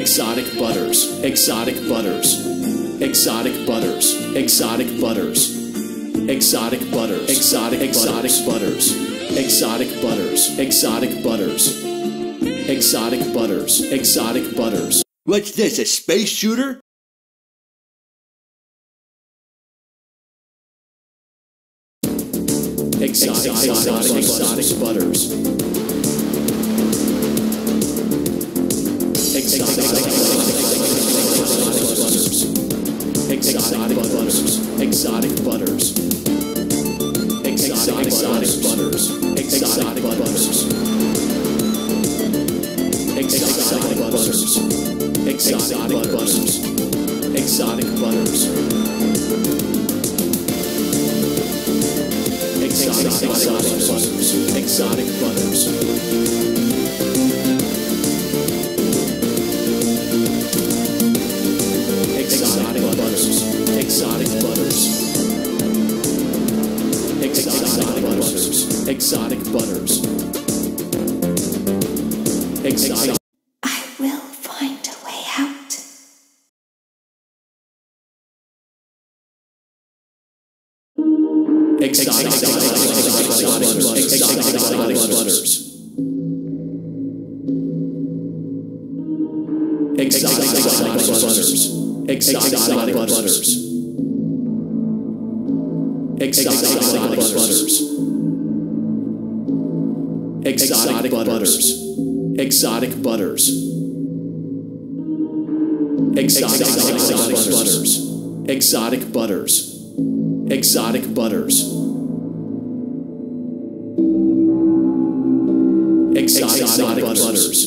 exotic butters, exotic butters, exotic butters, exotic butters, exotic butters, exotic exotic butters, exotic butters, exotic butters, exotic butters, exotic butters. What's this, a space shooter? Exotic, exotic, exotic butters. Exotic butters. Exotic butters. Exotic, butters. Exotic butters. Exotic butters. Exotic butters. Exotic butters. Exotic butters. Exotic butters. Exotic butters. Exotic butters. Exotic butters. Exotic. I will find a way out. Exotic, exotic, exotic, exotic, exotic butters. Exotic, exotic butters. Exotic butters. Exotic butters. Exotic butters. Exotic butters. Exotic, exotic butters. Exotic butters. Exotic butters. Exotic butters.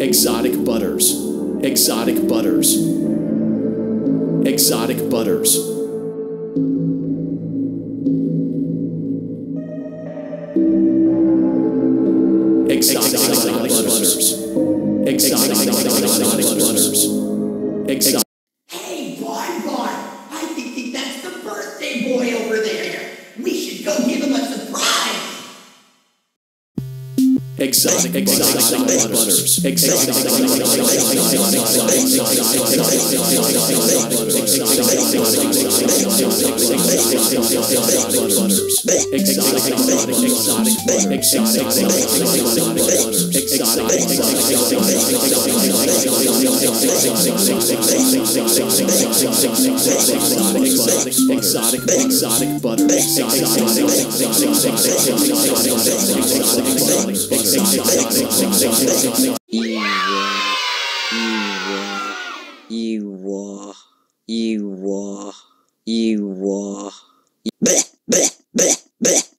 Exotic butters. Exotic butters. Exotic butters. Exotic butters. Exotic butters. Exotic. Hey, Bon Bon, I think that that's the birthday boy over there. We should go give him a surprise. Exotic, exotic butters. Exotic, butters. Exotic, exotic, exotic, exotic, exotic, exotic butter you are, you are, bleh, bleh, bleh, bleh.